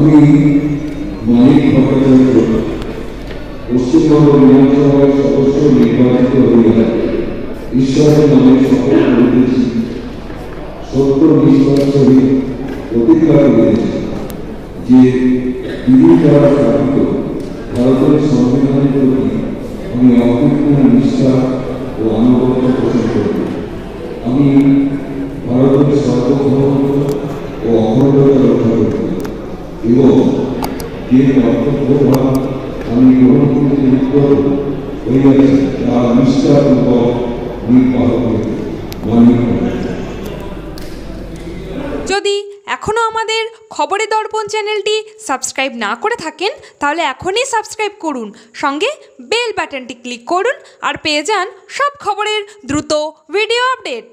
আমি মানিক ভট্টাচার্য পশ্চিমবঙ্গ বিধানসভার সদস্য নির্বাচিত হইয়া ঈশ্বরের নামে শপথ করিতেছি। সত্য নিষ্ঠার সহিত প্রতিজ্ঞা করিতেছি যে দিদি দ্বারা স্থাপিত ভারতের সংবিধানের প্রতি আমি অকৃত্রিম নিষ্ঠা ও আনুগত্য পোষণ করব আমি ভারতের সার্বভৌমত্ব ও অখণ্ডতা রক্ষা করব এবং যে আমি গ্রহণ করতে যদি এখনও আমাদের খবরের দর্পণ চ্যানেলটি সাবস্ক্রাইব না করে থাকেন, তাহলে এখনই সাবস্ক্রাইব করুন। সঙ্গে বেল বাটনটি ক্লিক করুন আর পেয়ে যান সব খবরের দ্রুত ভিডিও আপডেট।